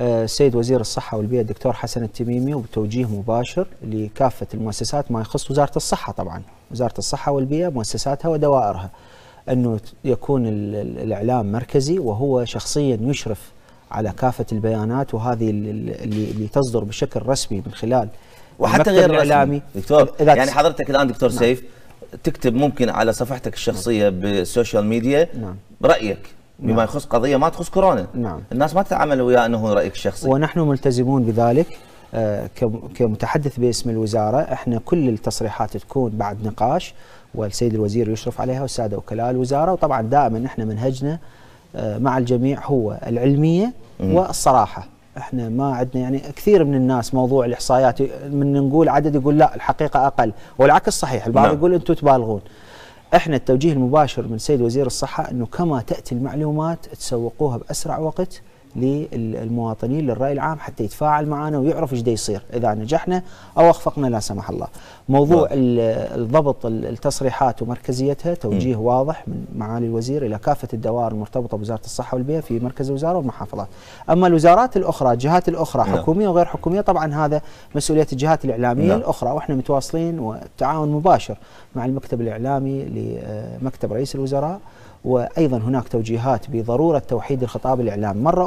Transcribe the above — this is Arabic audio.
آه، السيد وزير الصحة والبيئة الدكتور حسن التميمي وبتوجيه مباشر لكافة المؤسسات ما يخص وزارة الصحة طبعا. وزارة الصحة والبيئة مؤسساتها ودوائرها. أنه يكون ال- ال- الإعلام مركزي وهو شخصيا يشرف على كافة البيانات وهذه ال- ال- اللي, اللي تصدر بشكل رسمي من خلال وحتى غير الإعلامي. دكتور يعني حضرتك الآن دكتور نعم. سيف تكتب ممكن على صفحتك الشخصية بال social media نعم. رايك بما نعم. يخص قضية ما تخص كورونا نعم. الناس ما تتعامل وياه أنه رأيك الشخصي ونحن ملتزمون بذلك آه، كم- كمتحدث باسم الوزارة إحنا كل التصريحات تكون بعد نقاش والسيد الوزير يشرف عليها والسادة وكلاء الوزارة وطبعا دائما إحنا منهجنا آه، مع الجميع هو العلمية والصراحة إحنا ما عندنا يعني كثير من الناس موضوع الإحصائيات من نقول عدد يقول لا الحقيقة أقل والعكس صحيح البعض نعم. يقول أنتم تبالغون إحنا التوجيه المباشر من السيد وزير الصحة انه كما تأتي المعلومات تسوقوها بأسرع وقت للمواطنين للرأي العام حتى يتفاعل معنا ويعرف إيش دا يصير إذا نجحنا أو أخفقنا لا سمح الله. موضوع نعم. ال- الضبط ال- التصريحات ومركزيتها توجيه واضح من معالي الوزير إلى كافة الدوائر المرتبطة بوزارة الصحة والبيئة في مركز الوزارة والمحافظات. أما الوزارات الأخرى الجهات الأخرى نعم. حكومية وغير حكومية طبعا هذا مسؤولية الجهات الإعلامية نعم. الأخرى وإحنا متواصلين وتعاون مباشر مع المكتب الإعلامي لمكتب رئيس الوزراء وأيضا هناك توجيهات بضرورة توحيد الخطاب الاعلامي مرة